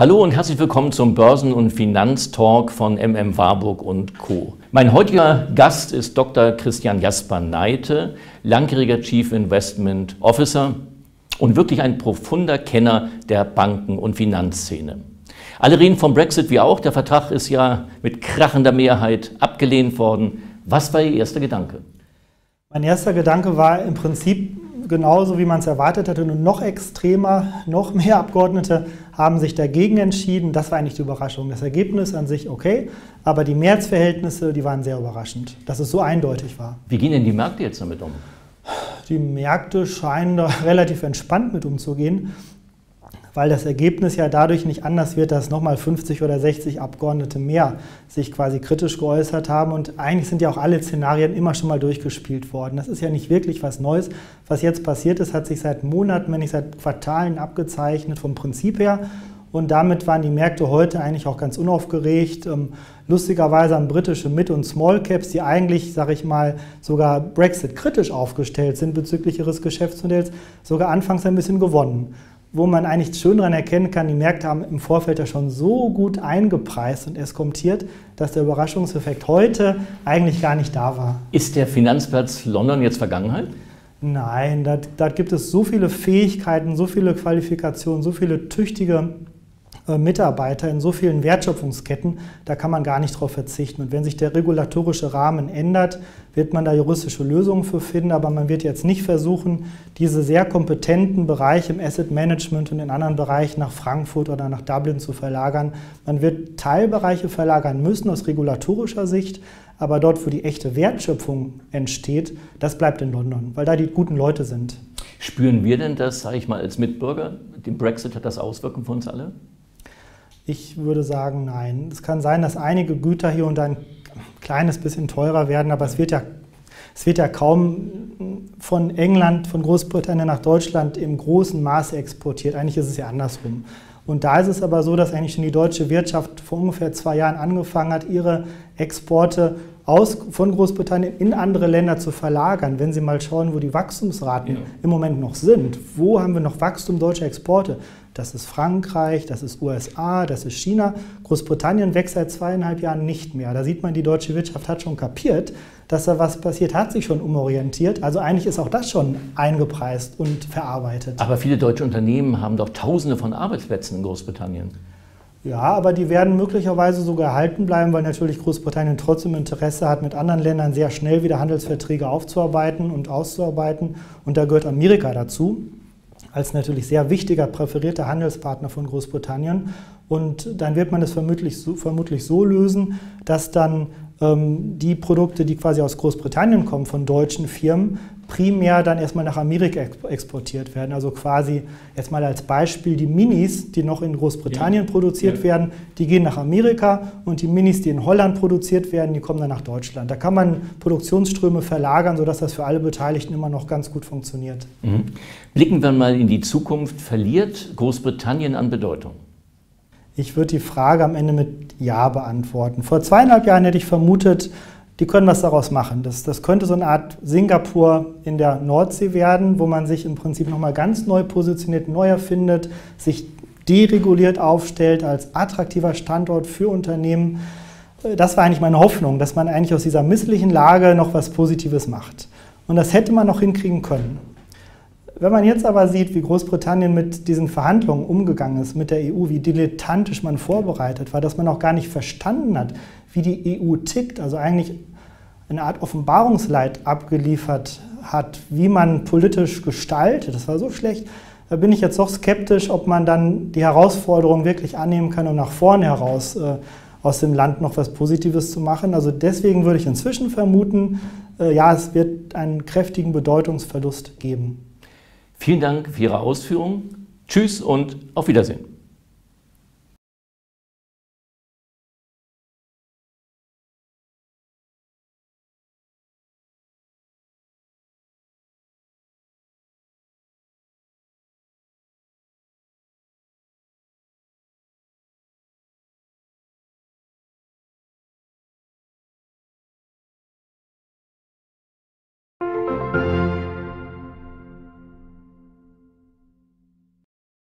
Hallo und herzlich willkommen zum Börsen- und Finanztalk von MM Warburg und Co. Mein heutiger Gast ist Dr. Christian Jasper Neite, langjähriger Chief Investment Officer und wirklich ein profunder Kenner der Banken- und Finanzszene. Alle reden vom Brexit wie auch. Der Vertrag ist ja mit krachender Mehrheit abgelehnt worden. Was war Ihr erster Gedanke? Mein erster Gedanke war im Prinzip genauso, wie man es erwartet hatte, nur noch extremer, noch mehr Abgeordnete haben sich dagegen entschieden. Das war eigentlich die Überraschung. Das Ergebnis an sich okay, aber die Mehrheitsverhältnisse, die waren sehr überraschend, dass es so eindeutig war. Wie gehen denn die Märkte jetzt damit um? Die Märkte scheinen da relativ entspannt mit umzugehen weil das Ergebnis ja dadurch nicht anders wird, dass nochmal 50 oder 60 Abgeordnete mehr sich quasi kritisch geäußert haben. Und eigentlich sind ja auch alle Szenarien immer schon mal durchgespielt worden. Das ist ja nicht wirklich was Neues. Was jetzt passiert ist, hat sich seit Monaten, wenn nicht seit Quartalen abgezeichnet vom Prinzip her. Und damit waren die Märkte heute eigentlich auch ganz unaufgeregt. Ähm, lustigerweise haben britische Mid- und Small Caps, die eigentlich, sage ich mal, sogar Brexit kritisch aufgestellt sind bezüglich ihres Geschäftsmodells, sogar anfangs ein bisschen gewonnen wo man eigentlich schön daran erkennen kann, die Märkte haben im Vorfeld ja schon so gut eingepreist und eskontiert, dass der Überraschungseffekt heute eigentlich gar nicht da war. Ist der Finanzplatz London jetzt Vergangenheit? Nein, da gibt es so viele Fähigkeiten, so viele Qualifikationen, so viele tüchtige Mitarbeiter in so vielen Wertschöpfungsketten, da kann man gar nicht darauf verzichten. Und wenn sich der regulatorische Rahmen ändert, wird man da juristische Lösungen für finden, aber man wird jetzt nicht versuchen, diese sehr kompetenten Bereiche im Asset Management und in anderen Bereichen nach Frankfurt oder nach Dublin zu verlagern. Man wird Teilbereiche verlagern müssen aus regulatorischer Sicht, aber dort, wo die echte Wertschöpfung entsteht, das bleibt in London, weil da die guten Leute sind. Spüren wir denn das, sage ich mal, als Mitbürger? Den Brexit hat das Auswirkungen für uns alle? Ich würde sagen, nein. Es kann sein, dass einige Güter hier und da ein kleines bisschen teurer werden, aber es wird ja, es wird ja kaum von England, von Großbritannien nach Deutschland im großen Maße exportiert. Eigentlich ist es ja andersrum. Und da ist es aber so, dass eigentlich schon die deutsche Wirtschaft vor ungefähr zwei Jahren angefangen hat, ihre Exporte aus, von Großbritannien in andere Länder zu verlagern. Wenn Sie mal schauen, wo die Wachstumsraten ja. im Moment noch sind, wo haben wir noch Wachstum deutscher Exporte? Das ist Frankreich, das ist USA, das ist China. Großbritannien wächst seit zweieinhalb Jahren nicht mehr. Da sieht man, die deutsche Wirtschaft hat schon kapiert, dass da was passiert, hat sich schon umorientiert. Also eigentlich ist auch das schon eingepreist und verarbeitet. Aber viele deutsche Unternehmen haben doch Tausende von Arbeitsplätzen in Großbritannien. Ja, aber die werden möglicherweise sogar erhalten bleiben, weil natürlich Großbritannien trotzdem Interesse hat, mit anderen Ländern sehr schnell wieder Handelsverträge aufzuarbeiten und auszuarbeiten. Und da gehört Amerika dazu, als natürlich sehr wichtiger, präferierter Handelspartner von Großbritannien. Und dann wird man es vermutlich so, vermutlich so lösen, dass dann die Produkte, die quasi aus Großbritannien kommen, von deutschen Firmen, primär dann erstmal nach Amerika exportiert werden. Also quasi jetzt mal als Beispiel die Minis, die noch in Großbritannien ja. produziert ja. werden, die gehen nach Amerika und die Minis, die in Holland produziert werden, die kommen dann nach Deutschland. Da kann man Produktionsströme verlagern, sodass das für alle Beteiligten immer noch ganz gut funktioniert. Mhm. Blicken wir mal in die Zukunft. Verliert Großbritannien an Bedeutung? Ich würde die Frage am Ende mit Ja beantworten. Vor zweieinhalb Jahren hätte ich vermutet, die können was daraus machen. Das, das könnte so eine Art Singapur in der Nordsee werden, wo man sich im Prinzip nochmal ganz neu positioniert, neu erfindet, sich dereguliert aufstellt als attraktiver Standort für Unternehmen. Das war eigentlich meine Hoffnung, dass man eigentlich aus dieser misslichen Lage noch was Positives macht. Und das hätte man noch hinkriegen können. Wenn man jetzt aber sieht, wie Großbritannien mit diesen Verhandlungen umgegangen ist, mit der EU, wie dilettantisch man vorbereitet war, dass man auch gar nicht verstanden hat, wie die EU tickt, also eigentlich eine Art Offenbarungsleit abgeliefert hat, wie man politisch gestaltet, das war so schlecht, da bin ich jetzt doch skeptisch, ob man dann die Herausforderung wirklich annehmen kann, um nach vorne heraus äh, aus dem Land noch was Positives zu machen. Also deswegen würde ich inzwischen vermuten, äh, ja, es wird einen kräftigen Bedeutungsverlust geben. Vielen Dank für Ihre Ausführungen. Tschüss und auf Wiedersehen.